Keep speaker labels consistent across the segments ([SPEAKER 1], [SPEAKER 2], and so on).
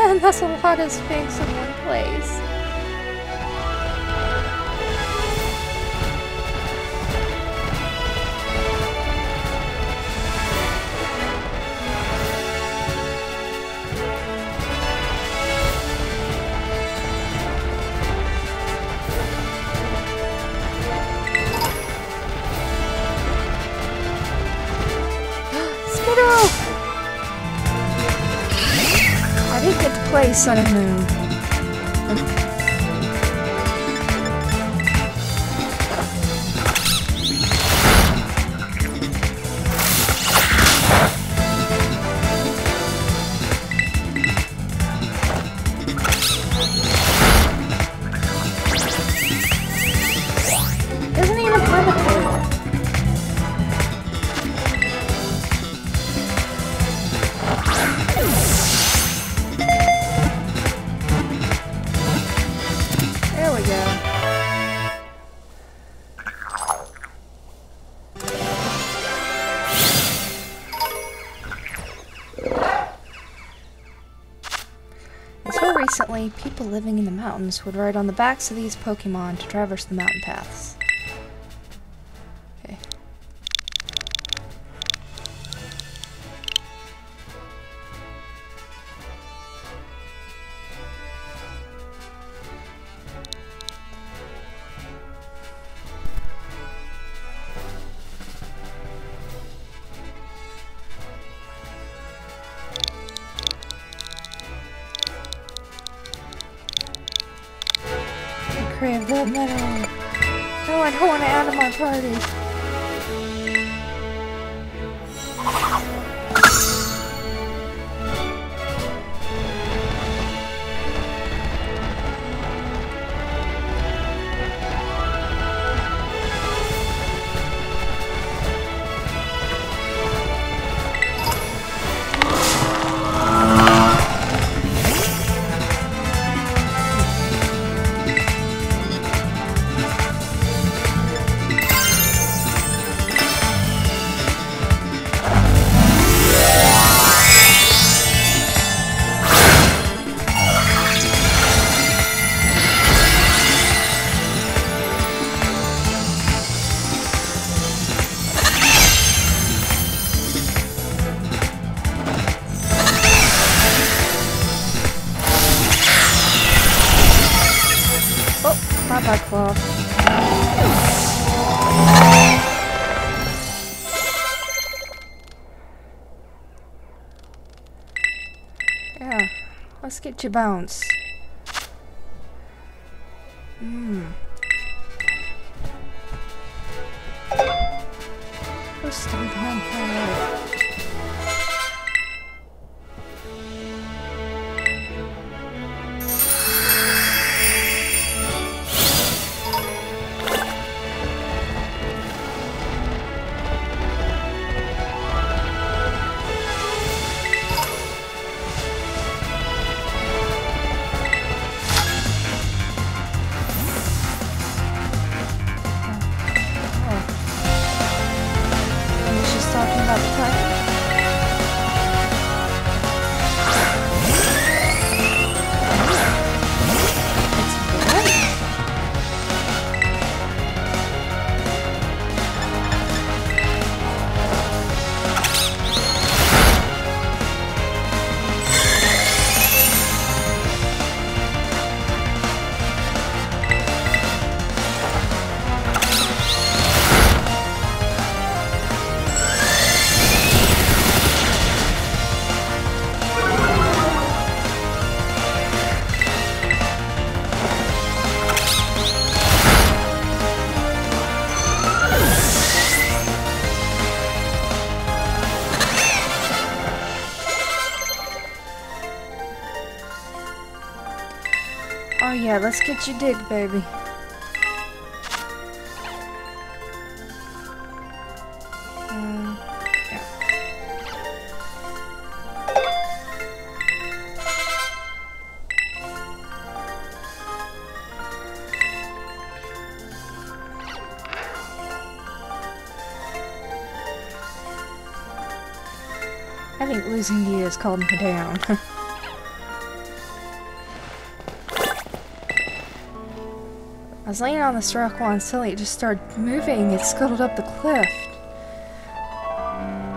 [SPEAKER 1] Man, that's a lot of Shinx in one place. And Moon. People living in the mountains would ride on the backs of these Pokemon to traverse the mountain paths. I crave that metal. No, I don't want to add to my party. You bounce. Stomp yeah, let's get you dig, baby. Mm, yeah. I think losing you has calmed me down. was laying on this rock while suddenly it just started moving. It scuttled up the cliff.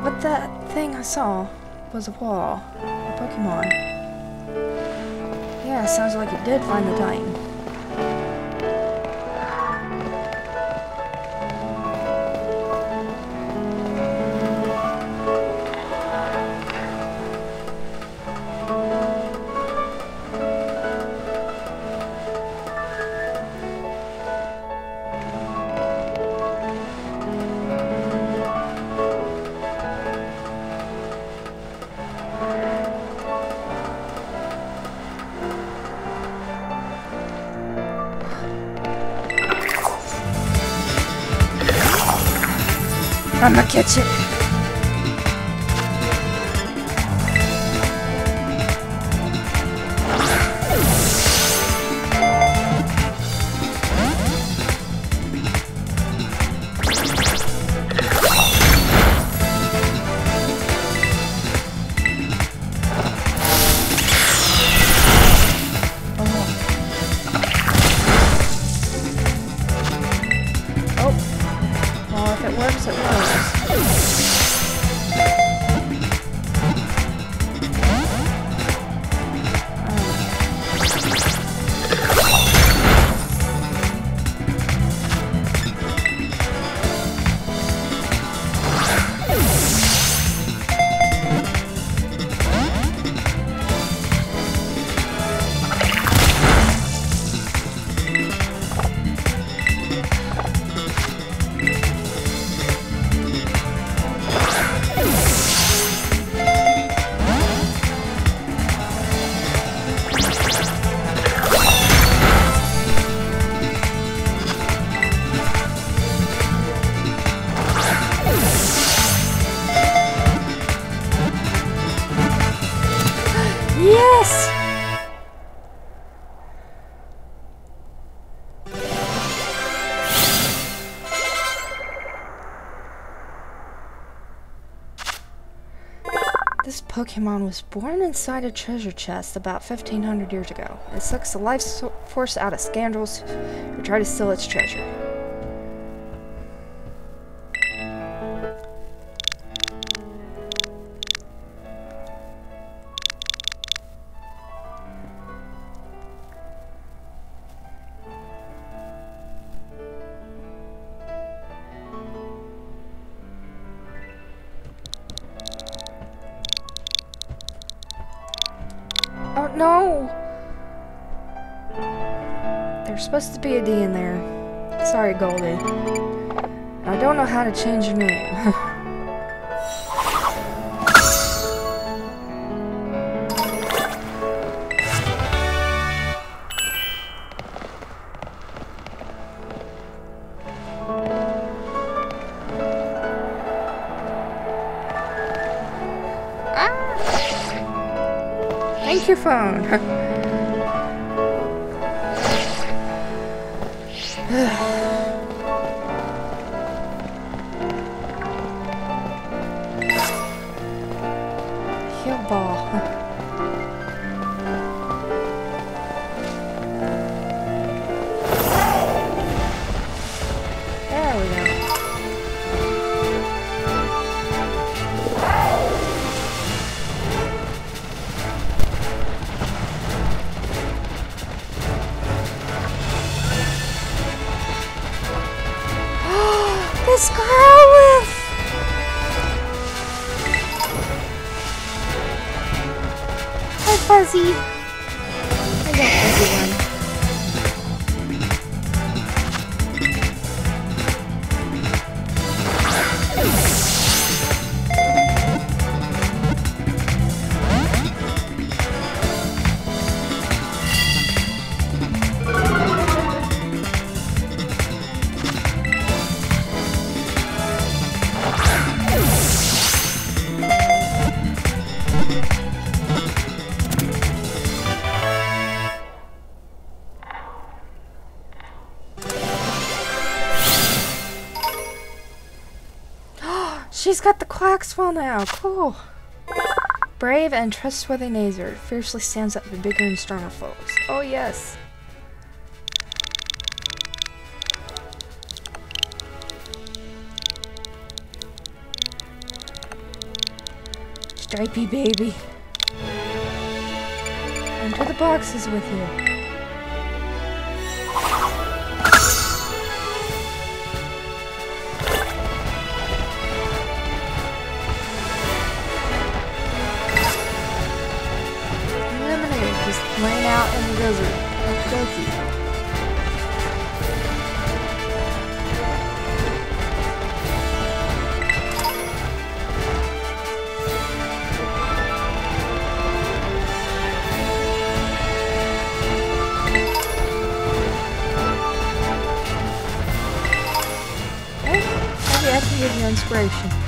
[SPEAKER 1] But that thing I saw was a wall. A Pokemon. Yeah, sounds like it did find the Titan. I'm gonna catch it. Pokemon was born inside a treasure chest about 1500 years ago. It sucks the life force out of scoundrels who try to steal its treasure. Supposed to be a D in there. Sorry, Goldie. I don't know how to change your name. Ah! Thank you, phone. This Growlithe! Hi, Fuzzy. I got Fuzzy She's got the Quaxwell now. Cool. Brave and trustworthy Nazar fiercely stands up to bigger and stronger foes. Oh yes. Stripey baby. Enter the boxes with you. Laying out in the desert. Okie inspiration.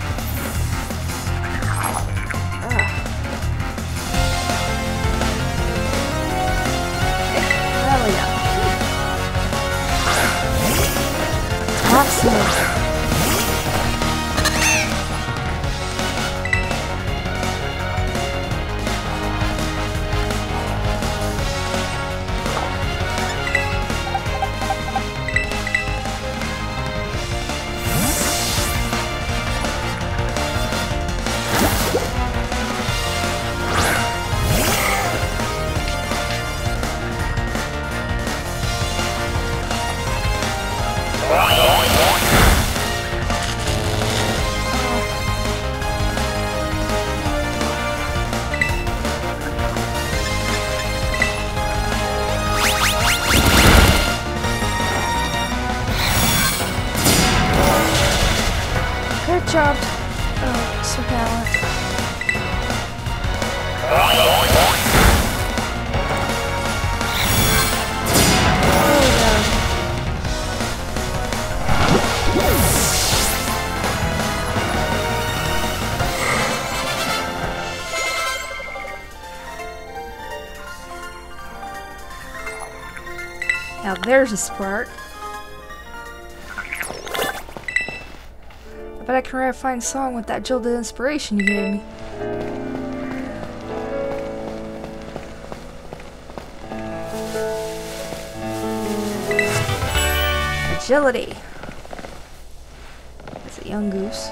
[SPEAKER 1] There's a spark. I bet I can write a fine song with that jilted inspiration you gave me. Agility. That's a young goose.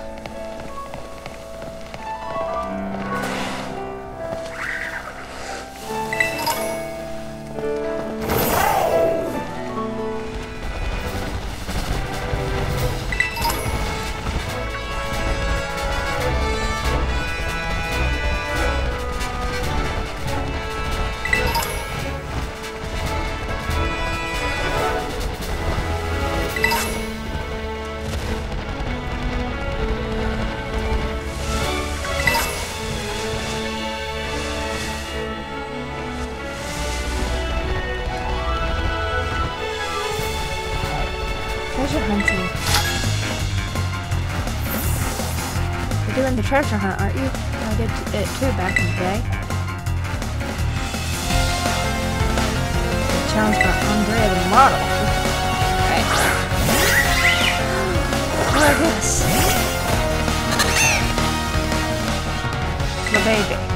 [SPEAKER 1] Treasure hunt, aren't you? I did it too back in the day. The challenge by Andrea the model. Right. Look this. The baby.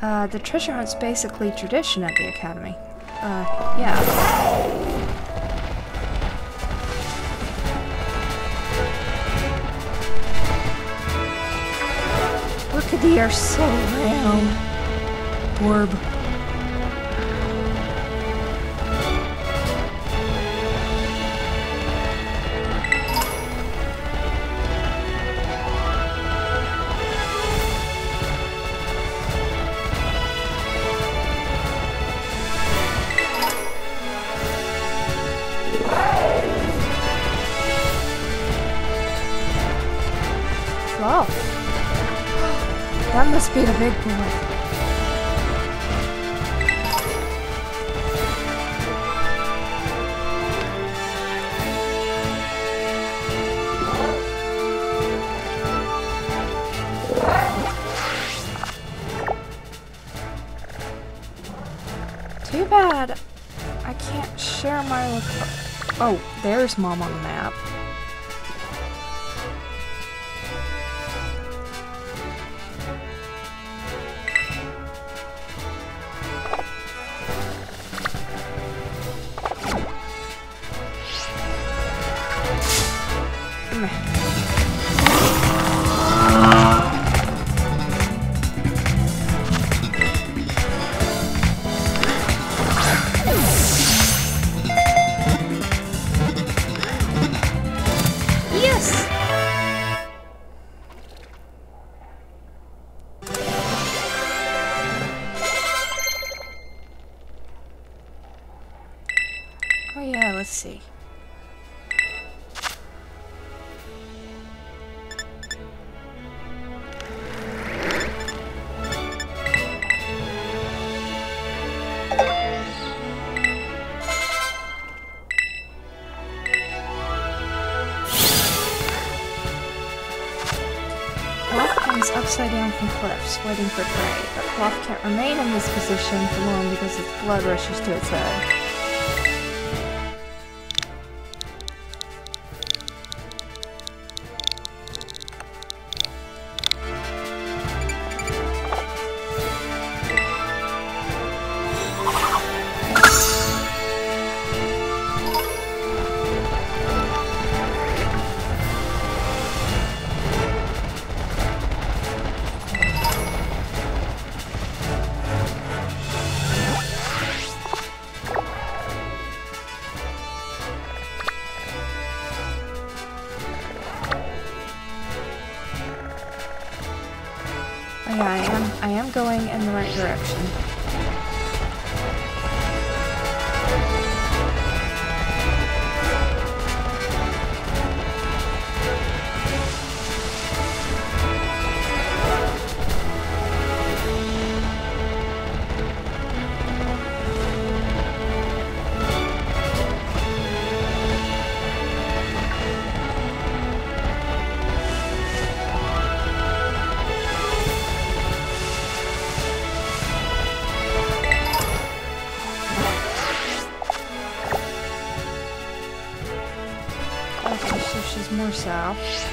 [SPEAKER 1] Uh, the treasure hunt's basically tradition at the academy. Uh, yeah. Look at the air so round. Orb. That must be the big boy. Too bad I can't share my loc- Oh, there's mom on the map. Waiting for prey, but Klawf can't remain in this position for long because its blood rushes to its head. Right direction. More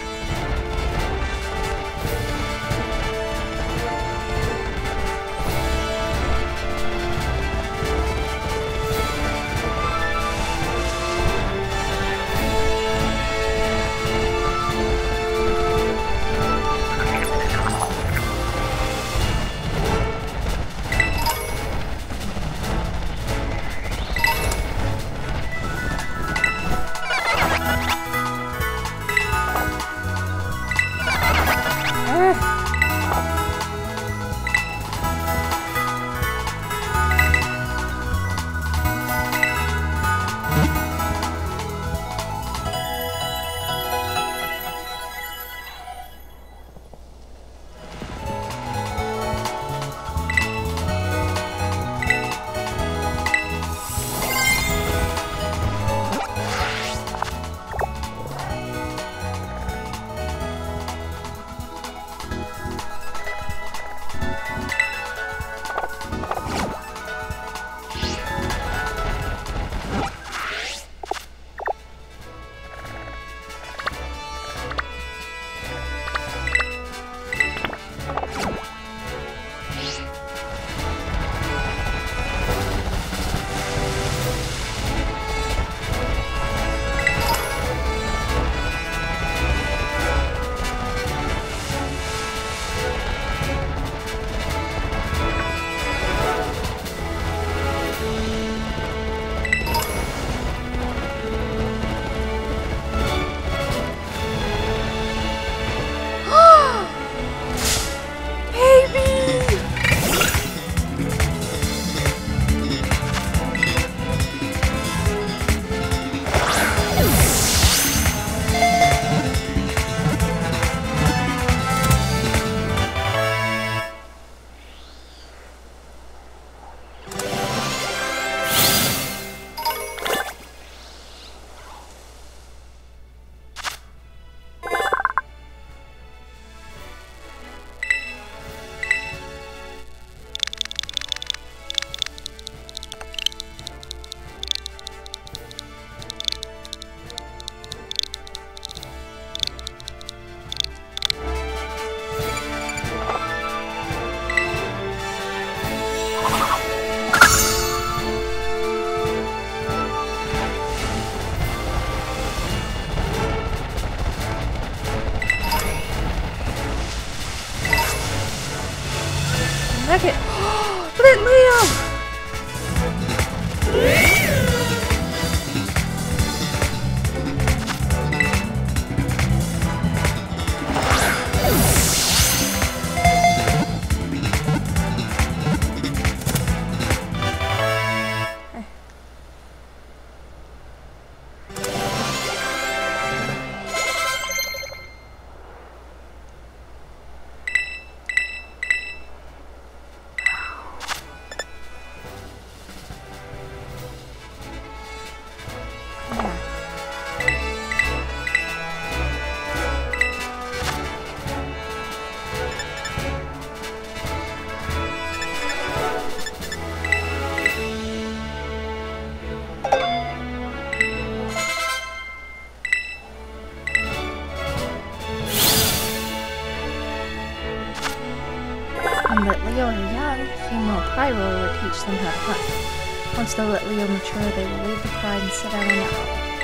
[SPEAKER 1] Once they Litleo mature, they will leave the pride and set out on their own.